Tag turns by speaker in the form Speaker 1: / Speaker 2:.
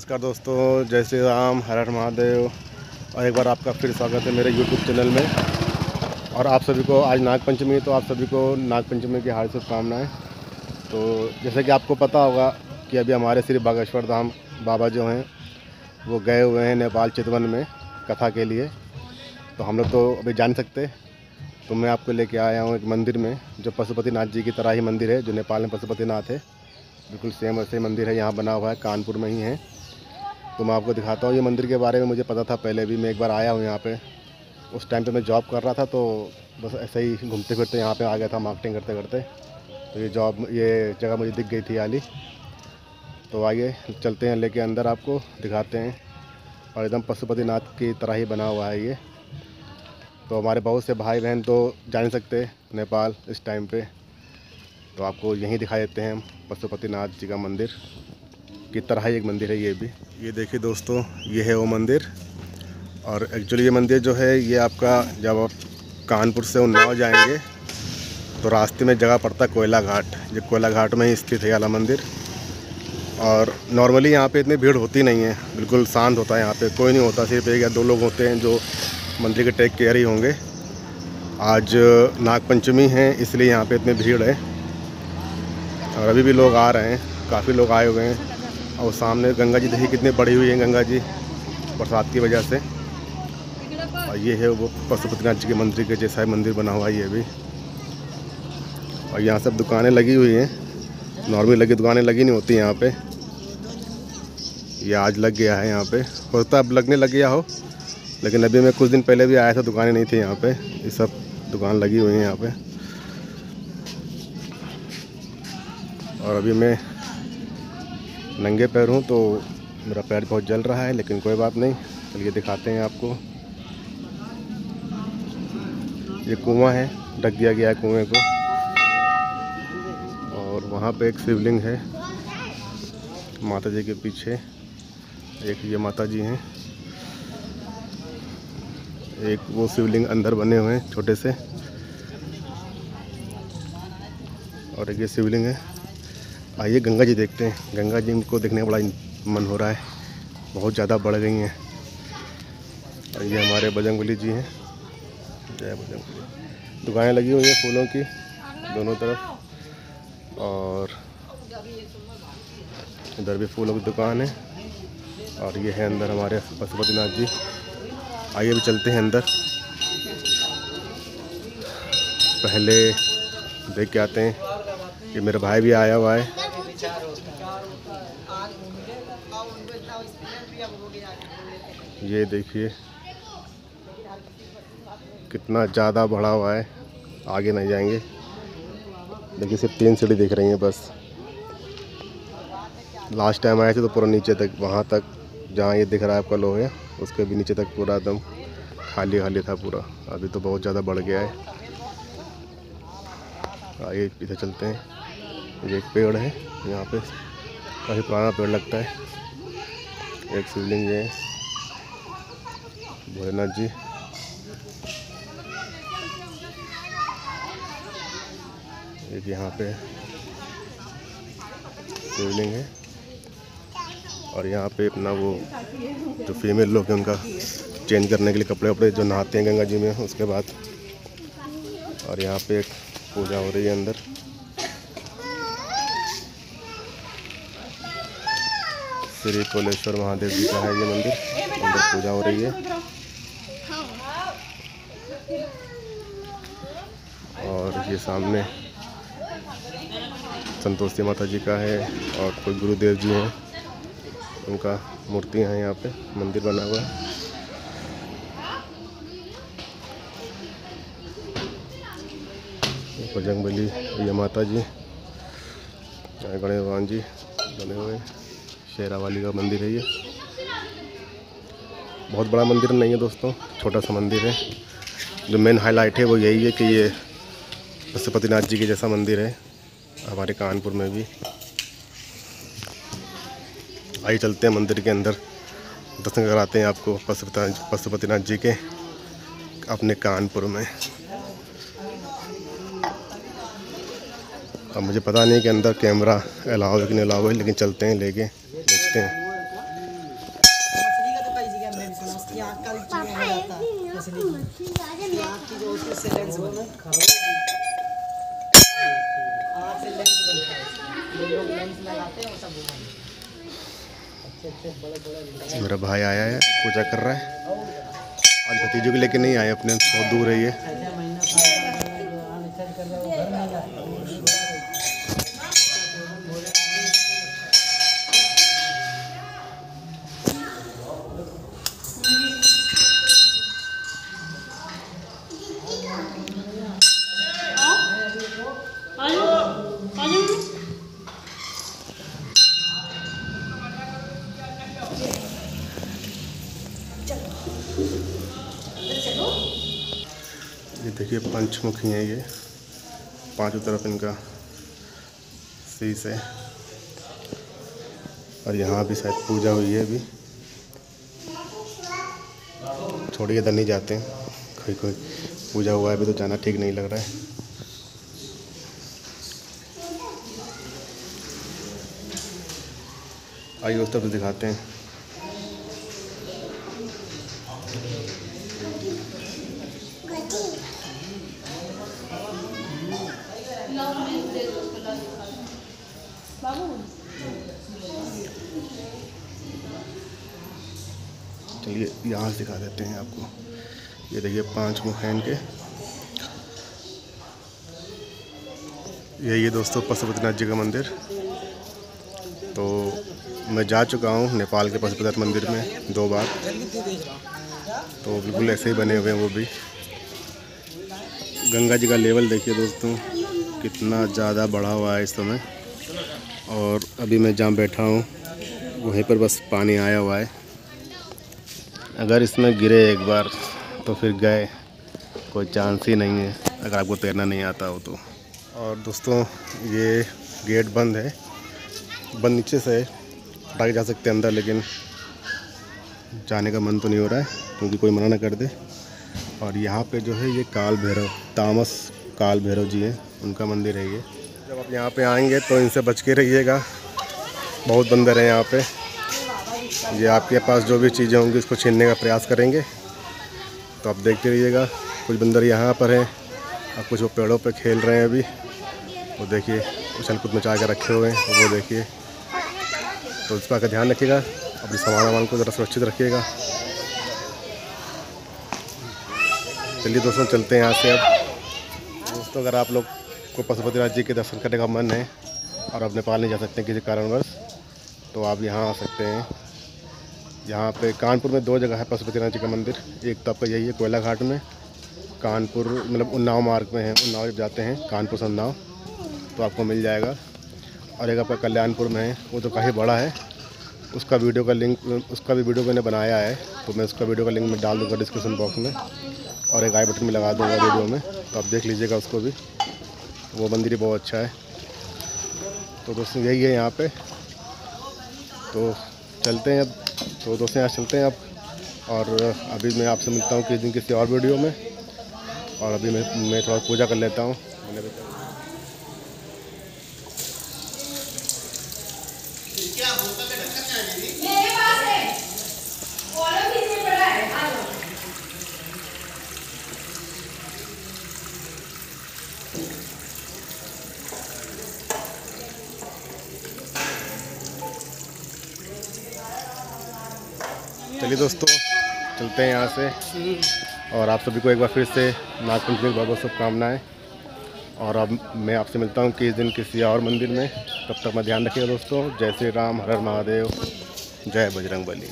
Speaker 1: नमस्कार दोस्तों, जय श्री राम, हर हर महादेव। और एक बार आपका फिर स्वागत है मेरे यूट्यूब चैनल में। और आप सभी को आज नाग पंचमी है तो आप सभी को नाग पंचमी की हार्दिक शुभकामनाएँ। तो जैसे कि आपको पता होगा कि अभी हमारे श्री बागेश्वर धाम बाबा जो हैं, वो गए हुए हैं नेपाल चितवन में कथा के लिए। तो हम लोग तो अभी जान सकते तो मैं आपको लेके आया हूँ एक मंदिर में, जो पशुपतिनाथ जी की तरह ही मंदिर है, जो नेपाल में पशुपतिनाथ है। बिल्कुल सेम वैसे मंदिर है, यहाँ बना हुआ है, कानपुर में ही है। तो मैं आपको दिखाता हूँ। ये मंदिर के बारे में मुझे पता था पहले भी। मैं एक बार आया हूँ यहाँ पे। उस टाइम पे मैं जॉब कर रहा था तो बस ऐसे ही घूमते फिरते यहाँ पे आ गया था मार्केटिंग करते करते। तो ये जॉब ये जगह मुझे दिख गई थी हाली तो आइए, चलते हैं, लेके अंदर आपको दिखाते हैं। और एकदम पशुपतिनाथ की तरह ही बना हुआ है ये। तो हमारे बहुत से भाई बहन तो जा नहीं सकते नेपाल इस टाइम पे। तो आपको यहीं दिखा देते हैं पशुपतिनाथ जी का मंदिर। की तरह ही एक मंदिर है ये भी। ये देखिए दोस्तों, ये है वो मंदिर। और एक्चुअली ये मंदिर जो है, ये आपका जब आप कानपुर से उन्नाव जाएँगे तो रास्ते में जगह पड़ता है कोयला घाट। ये कोयला घाट में ही स्थित है वाला मंदिर। और नॉर्मली यहाँ पे इतनी भीड़ होती नहीं है। बिल्कुल शांत होता है यहाँ पे। कोई नहीं होता, सिर्फ़ एक या दो लोग होते हैं जो मंदिर के टेक केयर ही होंगे। आज नाग पंचमी है, इसलिए यहाँ पे इतनी भीड़ है। और अभी भी लोग आ रहे हैं। काफ़ी लोग आए हुए हैं। और सामने गंगा जी देखिए कितनी बड़ी हुई है गंगा जी, बरसात की वजह से। और ये है वो पशुपतिनाथ जी के मंदिर के जैसा मंदिर बना हुआ है ये भी। और यहाँ सब दुकानें लगी हुई हैं, नॉर्मली लगी, दुकानें लगी नहीं होती यहाँ पे। ये आज लग गया है यहाँ पे। होता अब लगने लग गया हो, लेकिन अभी मैं कुछ दिन पहले भी आया था, दुकानें नहीं थी यहाँ पे। ये सब दुकान लगी हुई हैं यहाँ पे। और अभी मैं नंगे पैर हूँ तो मेरा पैर बहुत जल रहा है, लेकिन कोई बात नहीं। चलिए दिखाते हैं आपको। ये कुआँ है, ढक दिया गया है कुएँ को। और वहाँ पे एक शिवलिंग है माता जी के पीछे। एक ये माता जी हैं। एक वो शिवलिंग अंदर बने हुए हैं, छोटे से। और एक ये शिवलिंग है। आइए गंगा जी देखते हैं। गंगा जी को देखने का बड़ा मन हो रहा है। बहुत ज़्यादा बढ़ गई हैं। और ये हमारे बजरंगबली जी हैं। जय बजरंगबली दुकानें लगी हुई हैं फूलों की, दोनों तरफ़। और इधर भी फूलों की दुकान है। और ये है अंदर हमारे पशुपतिनाथ जी। आइए भी चलते हैं अंदर। पहले देख के आते हैं कि मेरा भाई भी आया हुआ है। ये देखिए, कितना ज़्यादा बढ़ा हुआ है। आगे नहीं जाएँगे। देखिए, सिर्फ़ तीन सीढ़ी दिख रही हैं बस। लास्ट टाइम आए थे तो पूरा नीचे तक, वहाँ तक जहाँ ये दिख रहा है आपका लोहे, उसके भी नीचे तक पूरा एकदम खाली खाली था पूरा। अभी तो बहुत ज़्यादा बढ़ गया है। आइए इधर चलते हैं। ये एक पेड़ है, यहाँ पे काफ़ी पुराना पेड़ लगता है। एक शिवलिंग है। भोलेनाथ जी एक यहाँ पे शिवलिंग है। और यहाँ पे अपना वो जो फीमेल लोग हैं, उनका चेंज करने के लिए कपड़े वपड़े जो नहाते हैं गंगा जी में, उसके बाद। और यहाँ पे एक पूजा हो रही है अंदर। श्री कोलेश्वर महादेव जी का है ये मंदिर। अंदर पूजा हो रही है और ये सामने। संतोषी माता जी का है और कोई गुरुदेव जी हैं। उनका मूर्तियाँ हैं यहाँ पे, मंदिर बना हुआ है। बजरंग बली ये माता जी गणेश भगवान जी, बने हुए शेरा वाली का मंदिर है ये। बहुत बड़ा मंदिर नहीं है दोस्तों, छोटा सा मंदिर है। जो मेन हाईलाइट है वो यही है कि ये पशुपतिनाथ जी के जैसा मंदिर है हमारे कानपुर में भी। आइए चलते हैं मंदिर के अंदर। दर्शन कराते हैं आपको पशुपतिनाथ पशुपतिनाथ जी के अपने कानपुर में। अब मुझे पता नहीं कि अंदर कैमरा अलाउ है कि नहीं अलाउ है लेकिन चलते हैं लेके देखते हैं।
Speaker 2: यहाँ कल चूहे हो जाता है इसलिए यहाँ की जो उसमें से लेंस बनता है आँख से
Speaker 1: मेरा भाई आया है, पूजा कर रहा है। आज भतीजों को लेके नहीं आए, अपने बहुत दूर है ये
Speaker 2: छः महीना फ़ायदा कर रहे हैं, जो आने चल कर रहे हैं, वो घर नहीं जाते वो नहीं बोला
Speaker 1: ये देखिए पंचमुखी है ये। पाँचों तरफ़ इनका शीश है। और यहाँ भी शायद पूजा हुई है अभी। छोड़ इधर नहीं जाते हैं। कोई कोई पूजा हुआ है अभी तो जाना ठीक नहीं लग रहा है। आइए उस तरफ़ दिखाते हैं। चलिए यहाँ से दिखा देते हैं आपको। ये देखिए पाँच मुख हैं इनके यही है दोस्तों पशुपतिनाथ जी का मंदिर। तो मैं जा चुका हूँ नेपाल के पशुपतिनाथ मंदिर में दो बार। तो बिल्कुल ऐसे ही बने हुए हैं वो भी। गंगा जी का लेवल देखिए दोस्तों। कितना ज़्यादा बढ़ा हुआ है इस समय। और अभी मैं जहाँ बैठा हूँ, वहीं पर बस पानी आया हुआ है। अगर इसमें गिरे एक बार तो फिर गए, कोई चांस ही नहीं है, अगर आपको तैरना नहीं आता हो तो। और दोस्तों, ये गेट बंद है। बंद नीचे से है के जा सकते हैं अंदर, लेकिन जाने का मन तो नहीं हो रहा है, क्योंकि कोई मना ना कर दे। और यहाँ पे जो है, ये काल भैरव तामस काल भैरव जी हैं। उनका मंदिर है ये। जब आप यहाँ पे आएँगे तो इनसे बच के रहिएगा। बहुत बंदर हैं यहाँ पे। ये आपके पास जो भी चीज़ें होंगी उसको छीनने का प्रयास करेंगे। तो आप देखते रहिएगा, कुछ बंदर यहाँ पर हैं। और कुछ वो पेड़ों पे खेल रहे हैं अभी। वो देखिए, उछल कूद मचा के रखे हुए हैं। वो देखिए। तो इस बात का ध्यान रखिएगा। अपने सामान वामान को ज़रा सुरक्षित रखिएगा। चलिए दोस्तों, चलते हैं यहाँ से अब। दोस्तों, अगर आप लोग को पशुपतिनाथ जी के दर्शन करने का मन है और आप नेपाल नहीं जा सकते किसी कारणवश तो आप यहाँ आ सकते हैं। यहाँ पे कानपुर में दो जगह है पशुपतिनाथ जी का मंदिर। एक तो आपका यही है कोयला घाट में। कानपुर मतलब उन्नाव मार्ग में है। उन्नाव जब जाते हैं, कानपुर से उन्नाव तो आपको मिल जाएगा। और एक आपका कल्याणपुर में है, वो तो काफ़ी बड़ा है। उसका वीडियो का लिंक, उसका भी वीडियो मैंने बनाया है तो मैं उसका वीडियो का लिंक मैं डाल दूँगा डिस्क्रिप्शन बॉक्स में। और एक आई बटन में लगा दूँगा वीडियो में तो आप देख लीजिएगा उसको भी। वो मंदिर बहुत अच्छा है। तो दोस्तों, यही है यहाँ पे। तो चलते हैं अब। तो दोस्तों, यहाँ चलते हैं अब। और अभी मैं आपसे मिलता हूँ किसी दिन किसी और वीडियो में। और अभी मैं मैं थोड़ा पूजा कर लेता हूँ। मैंने भी
Speaker 3: मेरे पास है कॉलम इसमें पड़ा है आ जाओ
Speaker 1: चलिए दोस्तों, चलते हैं यहाँ से। और आप सभी को एक बार फिर से नागपंचमी की बहुत बहुत शुभकामनाएँ। और अब मैं आपसे मिलता हूँ किस दिन किसी और मंदिर में। तब तक मैं ध्यान रखिएगा दोस्तों। जय श्री राम, हर हर महादेव। जय बजरंग बली